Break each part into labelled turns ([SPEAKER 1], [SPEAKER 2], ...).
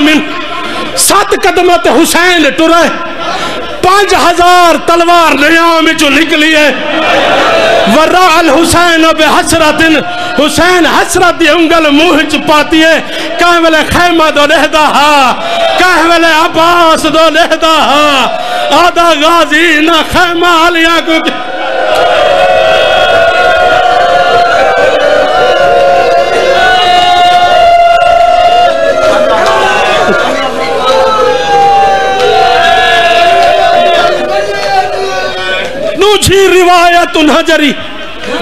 [SPEAKER 1] من سات قدمت حسین ٹرے۔ پانچ ہزار تلوار نیام جو نکلی ہے۔ ورا الحسین بے حسرت، حسین حسرت انگل موہچ پاتی ہے۔ کہہ ویلے خیمہ دو لہدہ ہا۔ کہہ ویلے عباس دو لہدہ ہا۔ آدھا غازی نہ خیمہ علیہ کو نوچھی روایت نجری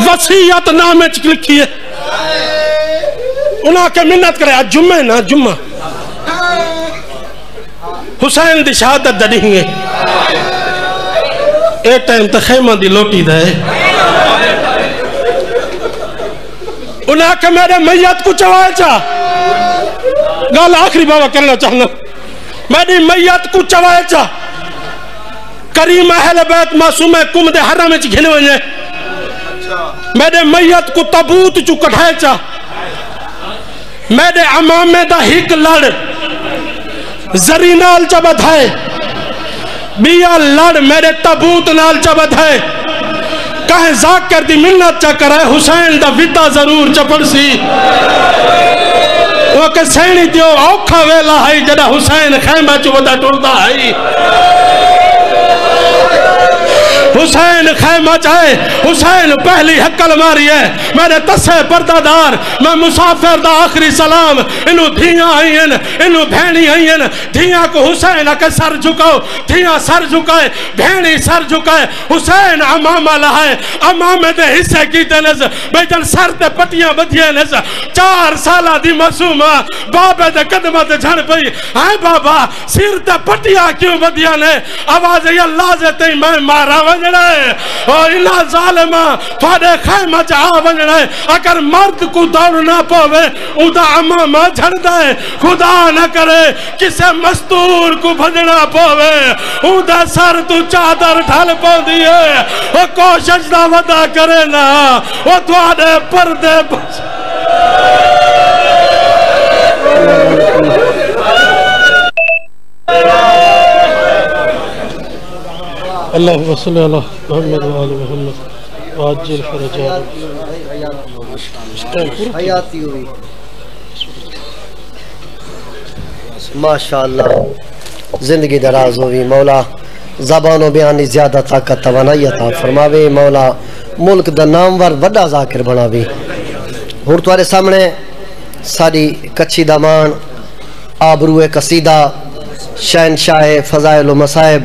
[SPEAKER 1] وسیعت نامے چک لکھی ہے۔ انہاں کے منت کرے، آج جمعہ نا، جمعہ۔ حسین دی شہادت دڑی ہیں ایک ٹائم تا خیمہ دی لوٹی دے۔ انہاں کے میرے میت کو چوائے چاہ گال آخری بابا کرنا چاہنا۔ میری میت کو چوائے چاہ کریم اہل بیت معصوم کم دے حرم چ گھن ونجے میرے میت کو تبوت چو کٹھائے چا۔ میرے امامے دا ہک لڑ۔ زری نال چا بدھائے۔ بیا لڑ میرے تبوت نال چا بدھائے۔ کہیں ذاکر دی منت چا کرائے، حسین دا ویتا ضرور چا پڑسی۔ وہ کہ سینی دیو اوکھا ویلا ہے، جڑا حسین خیمہ چو بدا ٹوڑتا ہے۔ حسین خیمہ چاہے، حسین پہلی حقل ماری ہے۔ میرے تسے پردہ دار میں مسافر دا آخری سلام۔ انہوں دھیاں آئی ہیں، انہوں بھینی آئی ہیں۔ دھیاں کو حسین اکے سر جھکاؤ۔ دھیاں سر جھکائے، بھینی سر جھکائے۔ حسین امامہ لہائے۔ امامہ دے حصے کی تنز بیجن سر تے پٹیاں بدھیے نز چار سالہ دی مسومہ بابے دے قدمہ دے جھن پئی۔ آئے بابا سیر تے پٹیاں کیوں بدھیاں نے؟ آواز یہ اللہ سے تے میں مارا وجڑا ہے اور انہا ظالمہ تھوڑے خیمہ چاہا وجڑا ہے اگر مرد کو دوڑنا پوے ادا امامہ جھڑ دائے خدا نہ کرے، کسے مستور کو بھجنا پوے ادا سر تو چادر ڈھل پو دیئے وہ کوشش نہ ودا کرے نا، وہ تھوڑے پردے بچے
[SPEAKER 2] اللهم صل على محمد وآل محمد وعجل فرجاء
[SPEAKER 3] حیاتی ہوئی۔ ماشاءاللہ، زندگی دراز ہوئی۔ مولا، زبان و بیانی زیادہ طاقت توانائی عطا فرماوے۔ مولا، ملک دا نامور وڈا ذاکر بناوے۔ ہور توارے سامنے ساری کچھی دامان آبرو قصیدہ، شہنشاہ فضائل و مصائب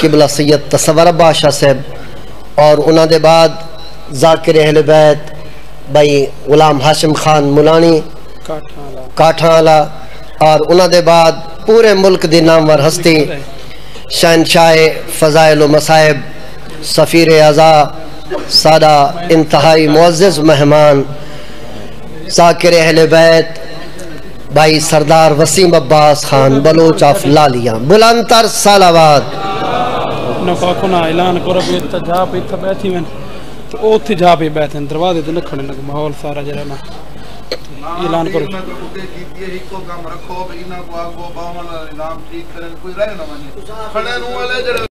[SPEAKER 3] قبلہ سید تصور عباس شاہ صاحب اور انہاں دے بعد ذاکر اہل بیت بھائی غلام ہاشم خان ملانی کاٹھاں والا اور انہاں دے بعد پورے ملک دی نامور ہستی شہنشاہ فضائل و مصائب، سفیر اعضا سادہ انتہائی معزز مہمان، ذاکر اہل بیت بھائی سردار وسیم عباس خان، بلوچ آف لالیاں નકોખોના એલાન
[SPEAKER 2] કરો કે તો જા પે તો બેઠી મેં તો ઓથી જા પે બેઠે દરવાજે તે નખણે નક માહોલ સારા જરા ના એલાન કરો મેં તો કુતે કીધી
[SPEAKER 4] હિકો કામ રખો ઇના કો આગો બાવણ ઇનામ ઠીક કરે કોઈ રહે ના મને ખણે નું અલે જરા